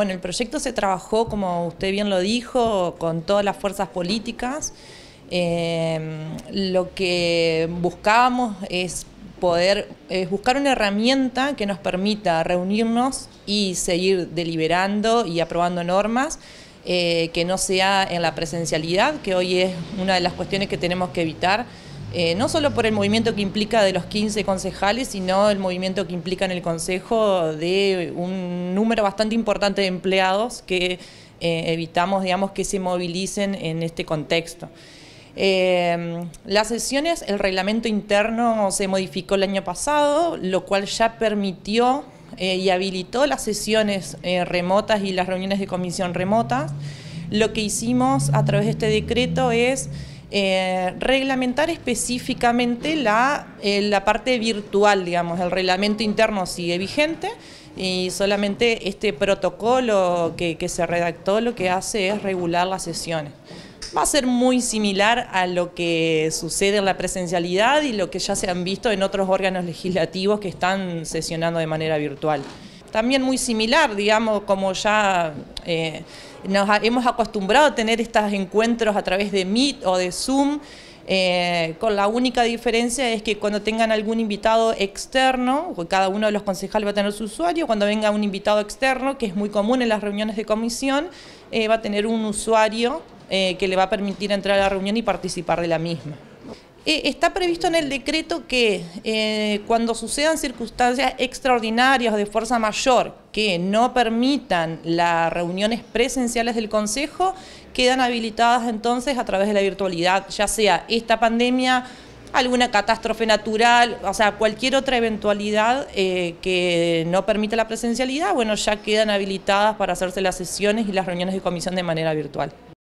Bueno, el proyecto se trabajó, como usted bien lo dijo, con todas las fuerzas políticas. Eh, lo que buscábamos es poder buscar una herramienta que nos permita reunirnos y seguir deliberando y aprobando normas, eh, que no sea en la presencialidad, que hoy es una de las cuestiones que tenemos que evitar. Eh, no solo por el movimiento que implica de los 15 concejales, sino el movimiento que implica en el Consejo de un número bastante importante de empleados que eh, evitamos digamos, que se movilicen en este contexto. Eh, las sesiones, el reglamento interno se modificó el año pasado, lo cual ya permitió y habilitó las sesiones remotas y las reuniones de comisión remotas. Lo que hicimos a través de este decreto es eh, reglamentar específicamente la, eh, la parte virtual, digamos, el reglamento interno sigue vigente y solamente este protocolo que, se redactó lo que hace es regular las sesiones va a ser muy similar a lo que sucede en la presencialidad y lo que ya se han visto en otros órganos legislativos que están sesionando de manera virtual. También muy similar, digamos, como ya eh, nos hemos acostumbrado a tener estos encuentros a través de Meet o de Zoom, eh, con la única diferencia es que cuando tengan algún invitado externo, cada uno de los concejales va a tener su usuario, cuando venga un invitado externo, que es muy común en las reuniones de comisión, eh, va a tener un usuario que le va a permitir entrar a la reunión y participar de la misma. Eh, está previsto en el decreto que eh, cuando sucedan circunstancias extraordinarias de fuerza mayor que no permitan las reuniones presenciales del Consejo, quedan habilitadas entonces a través de la virtualidad, ya sea esta pandemia, alguna catástrofe natural, o sea, cualquier otra eventualidad eh, que no permita la presencialidad, bueno, ya quedan habilitadas para hacerse las sesiones y las reuniones de comisión de manera virtual.